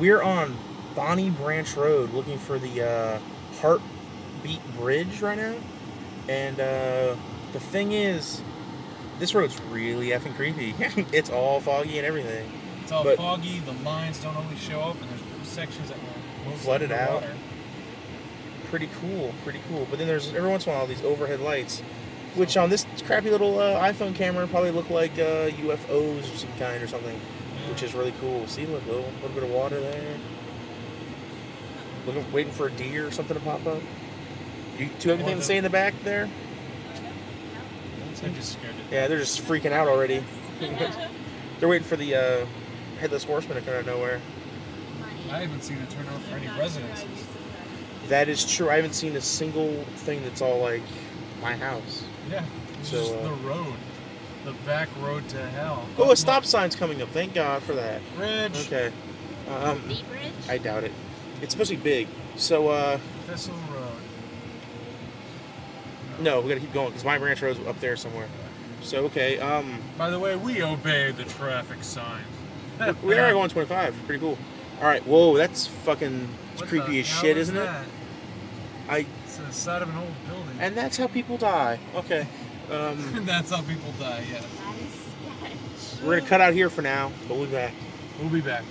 We're on Bonnie Branch Road looking for the uh, Heartbeat Bridge right now. And uh, the thing is, this road's really effing creepy. it's all foggy and everything. It's all But- foggy. The lines don't always show up, and there's sections that mostly Flooded out. Pretty cool, pretty cool. But then there's every once in a while these overhead lights, which on this crappy little uh, iPhone camera probably look like uh, UFOs of some kind or something, which is really cool. See, look, a little, little bit of water there. Looking, waiting for a deer or something to pop up. You two have anything to the- say in the back there? I just scared. Yeah, they're just freaking out already. they're waiting for the uh, headless horseman to come out of nowhere. I haven't seen it turn off for any residences. That is true. I haven't seen a single thing that's all like my house. Yeah, it's So, just uh, the road, the back road to hell. Oh, a stop sign's coming up. Thank God for that. Bridge. Okay. Um, The bridge? I doubt it. It's supposed to be big. So, uh, Thistle Road. no, we gotta keep going because my branch road's up there somewhere. So, okay. Um, By the way, we obey the traffic signs. we are going 25. Pretty cool. All right. Whoa, that's fucking What creepy as shit, is isn't it? I. It's the side of an old building. And that's how people die. Okay. Um, that's how people die, yeah. That is sketch. we're gonna cut out here for now, but we'll be back. We'll be back.